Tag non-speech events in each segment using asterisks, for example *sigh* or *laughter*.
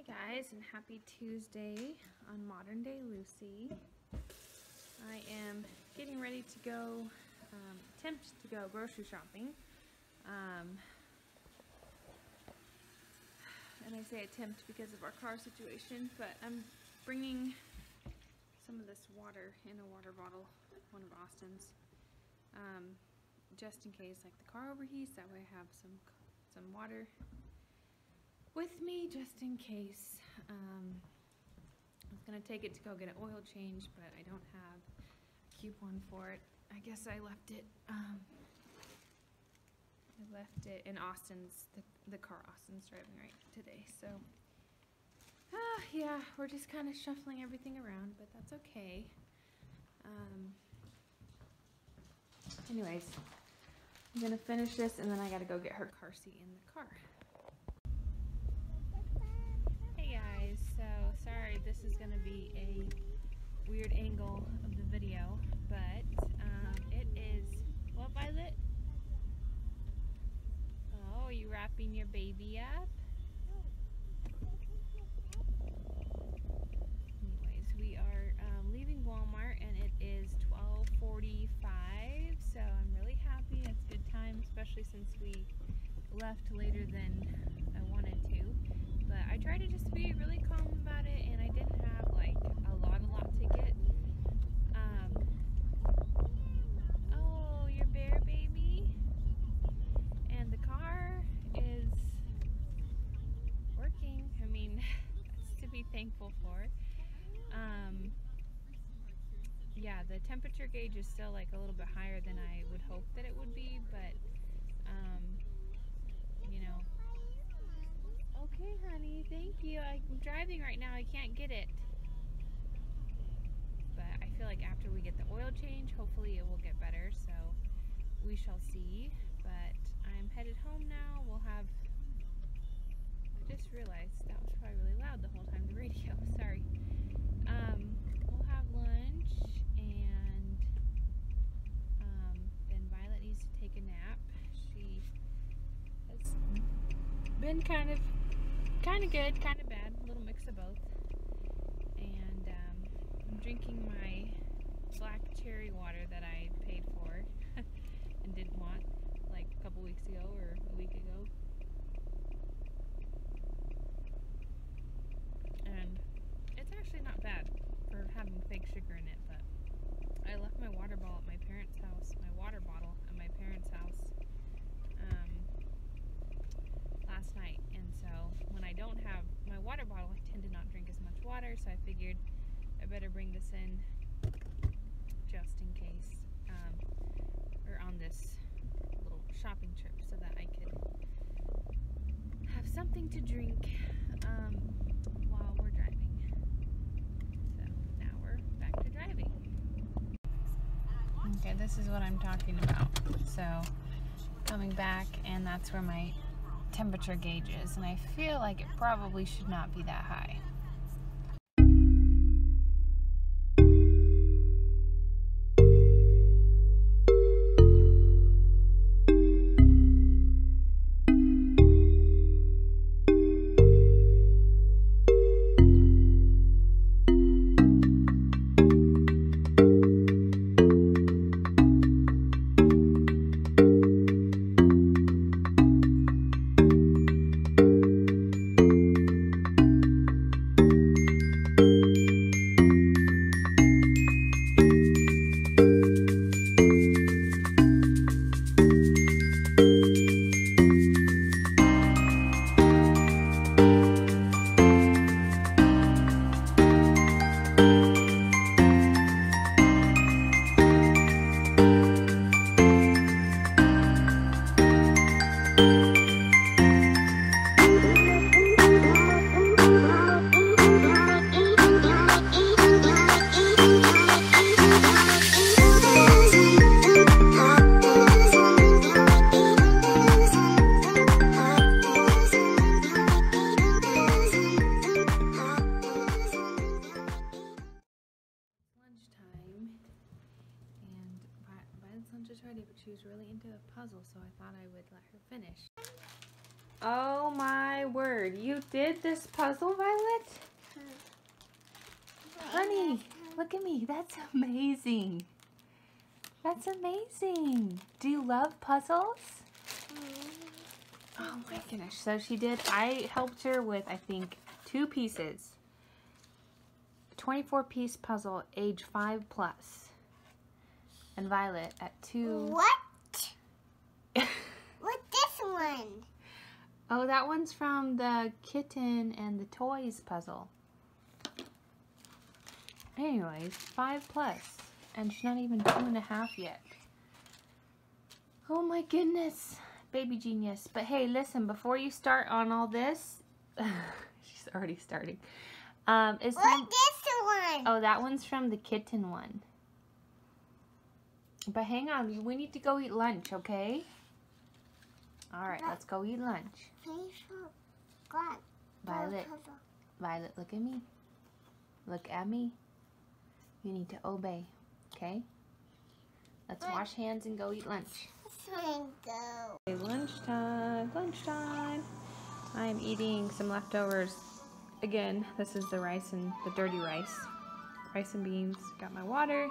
Hey guys, and happy Tuesday on Modern Day Lucy. I am getting ready to go, um, attempt to go grocery shopping. Um, and I say attempt because of our car situation, but I'm bringing some of this water in a water bottle, one of Austin's, um, just in case like the car overheats, that way I have some, some water with me just in case. Um, I was gonna take it to go get an oil change, but I don't have a coupon for it. I guess I left it, um, I left it in Austin's, the, the car Austin's driving right today, so. Ah, yeah, we're just kind of shuffling everything around, but that's okay. Um, anyways, I'm gonna finish this and then I gotta go get her car seat in the car. Hey guys, so sorry this is gonna be a weird angle of the video, but um, it is, what Violet? Oh, you wrapping your baby up? Anyways, we are um, leaving Walmart and it is 12:45, so I'm really happy. It's good time, especially since we left later than I wanted to. But I tried to just be really calm about it, and I didn't have like a lot, a lot to get. Um, oh, your bear baby, and the car is working. I mean, *laughs* that's to be thankful for. Um, yeah, the temperature gauge is still like a little bit higher than I would hope that it would be, but um, you know. Okay, honey, thank you. I'm driving right now. I can't get it. But I feel like after we get the oil change, hopefully it will get better. So we shall see. But I'm headed home now. We'll have. I just realized that was probably really loud the whole time. The radio. *laughs* Sorry. Um, we'll have lunch and um, then Violet needs to take a nap. She has been kind of kind of good, kind of bad, a little mix of both. And um, I'm drinking my black cherry water that I paid for and didn't want like a couple weeks ago or a week ago. And it's actually not bad for having fake sugar in it, but I left my water bottle at my parents' house, my water bottle at my parents' house um, last night. And so when I don't have my water bottle, I tend to not drink as much water. So I figured I better bring this in just in case, um, or on this little shopping trip so that I could have something to drink um, while we're driving. So now we're back to driving. Okay, this is what I'm talking about. So coming back, and that's where my temperature gauge is, and I feel like it probably should not be that high. Ready, but she was really into a puzzle, so I thought I would let her finish. Oh my word. You did this puzzle, Violet? Honey, look at me. That's amazing. That's amazing. Do you love puzzles? Oh my goodness. So she did. I helped her with, I think, two pieces. 24 piece puzzle, age 5 plus. And Violet at 2. What? *laughs* What's this one? Oh, that one's from the kitten and the toys puzzle. Anyways, 5 plus. And she's not even two and a half yet. Oh my goodness. Baby genius. But hey, listen, before you start on all this, *laughs* she's already starting. Um, time, this one? oh, that one's from the kitten one. But hang on, we need to go eat lunch, okay? All right, let's go eat lunch. Violet, Violet, look at me. Look at me. You need to obey, okay? Let's wash hands and go eat lunch. This one go. Okay, lunchtime, lunchtime. I'm eating some leftovers. Again, this is the rice and the dirty rice. Rice and beans. Got my water.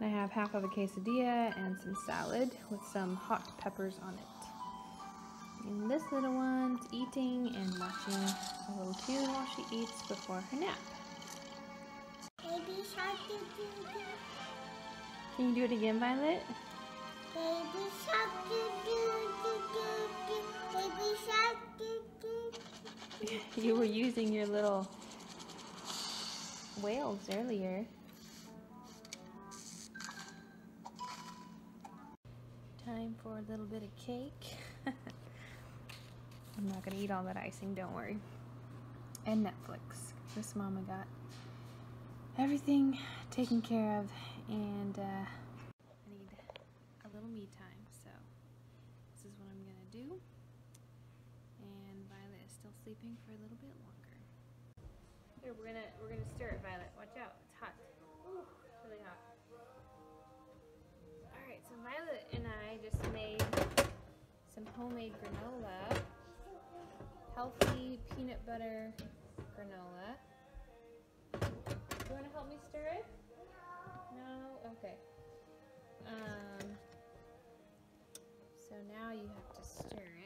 And I have half of a quesadilla and some salad with some hot peppers on it. And this little one's eating and watching a little tune while she eats before her nap. Baby shark do do do. Can you do it again, Violet? Baby shark do do do do do. Baby shark do do. *laughs* you were using your little whales earlier. Time for a little bit of cake. *laughs* I'm not gonna eat all that icing, don't worry. And Netflix. This mama got everything taken care of and uh, I need a little me time, so this is what I'm gonna do and Violet is still sleeping for a little bit longer. Here, we're gonna we're gonna stir it, Violet. Some homemade granola, healthy peanut butter granola. You want to help me stir it? No. Okay. Um. So now you have to stir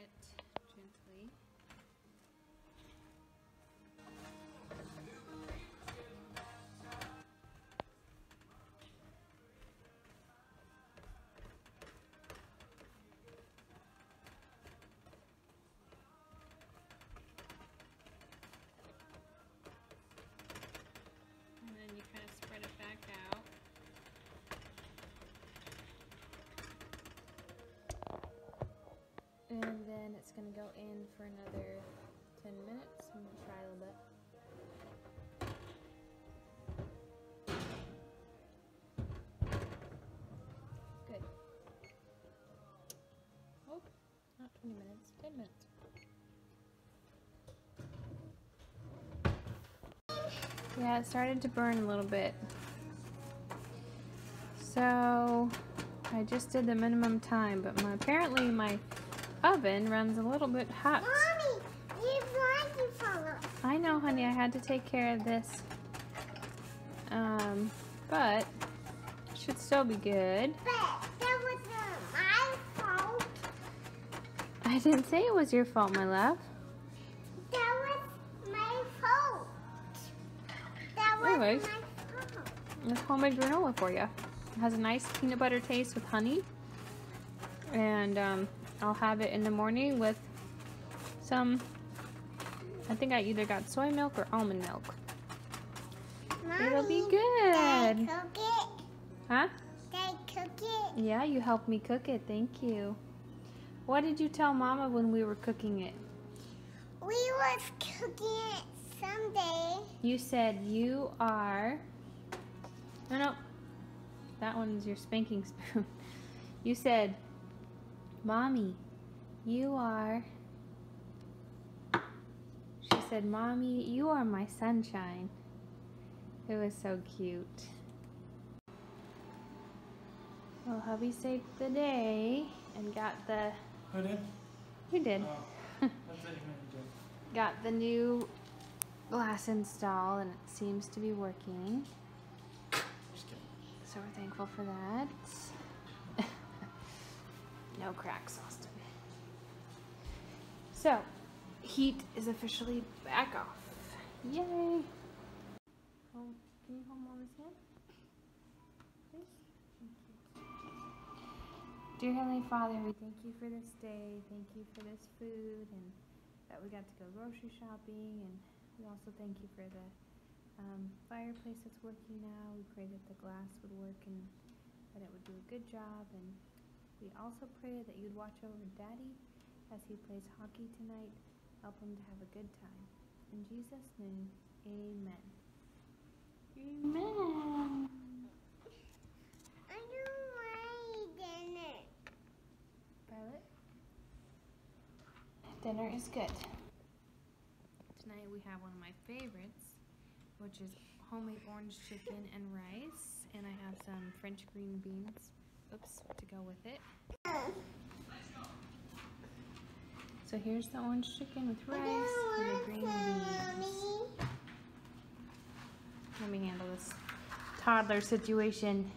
And then it's going to go in for another 10 minutes. I'm going to try a little bit. Good. Oh, not 20 minutes, 10 minutes. Yeah, it started to burn a little bit. So I just did the minimum time, but my, apparently my oven runs a little bit hot. Mommy, you follow. I know, honey, I had to take care of this. Um, but it should still be good. But that wasn't my fault. I didn't say it was your fault, my love. That was my fault. That was Anyways. my fault. It's homemade granola for you. It has a nice peanut butter taste with honey. And um, I'll have it in the morning with some, I think I either got soy milk or almond milk. It'll be good. They cook it. Huh? They cook it. Yeah, you helped me cook it. Thank you. What did you tell Mama when we were cooking it? We was cooking it someday. You said you are. No, no. That one's your spanking *laughs* spoon. You said, Mommy, you are. She said, Mommy, you are my sunshine. It was so cute. Well, hubby saved the day and got the. Who did? You did. Oh. *laughs* Got the new glass installed and it seems to be working. So we're thankful for that. No cracks, Austin. So, heat is officially back off. Yay! Hold, can you hold hand? Dear Heavenly Father, we thank you for this day. Thank you for this food and that we got to go grocery shopping. And we also thank you for the um, fireplace that's working now. We pray that the glass would work and that it would do a good job. And we also pray that you'd watch over Daddy as he plays hockey tonight. Help him to have a good time. In Jesus' name, amen. Amen. I don't want dinner. Violet? Dinner is good. Tonight we have one of my favorites, which is homemade orange chicken and rice. And I have some French green beans, oops, to go with it. So here's the orange chicken with rice and the green beans. Let me handle this toddler situation.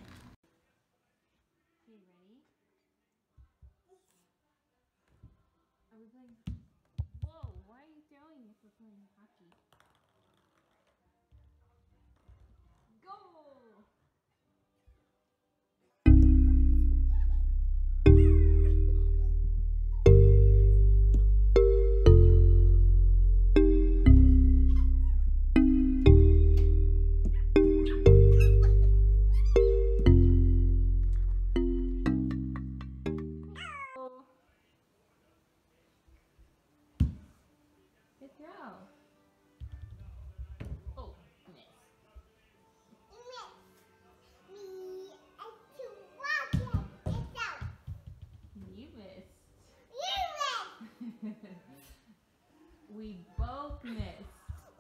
Both.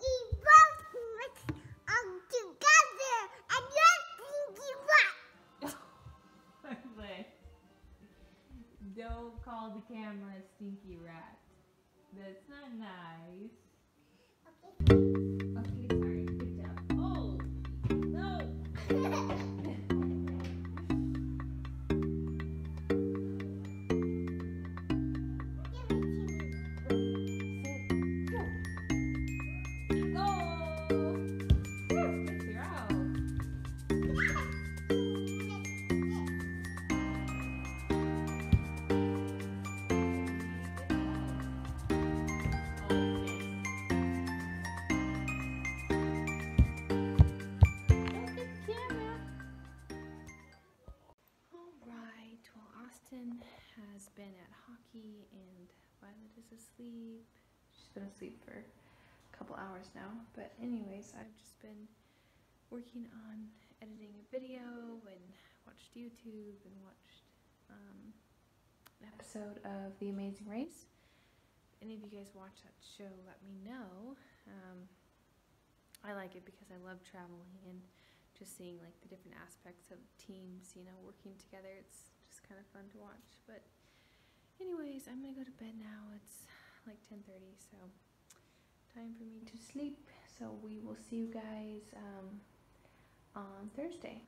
We both mix um together and you're thinking what? Look. Don't call the camera stinky rat. That's not nice. Okay, sorry. Good job. Oh! No! *laughs* hours now. But, anyways, I've just been working on editing a video and watched YouTube and watched um, an episode of The Amazing Race. Any of you guys watch that show, let me know. Um, I like it because I love traveling and just seeing like the different aspects of teams, you know, working together. It's just kind of fun to watch. But anyways, I'm gonna go to bed now. It's like 10:30, so time for me to sleep. So we will see you guys um, on Thursday.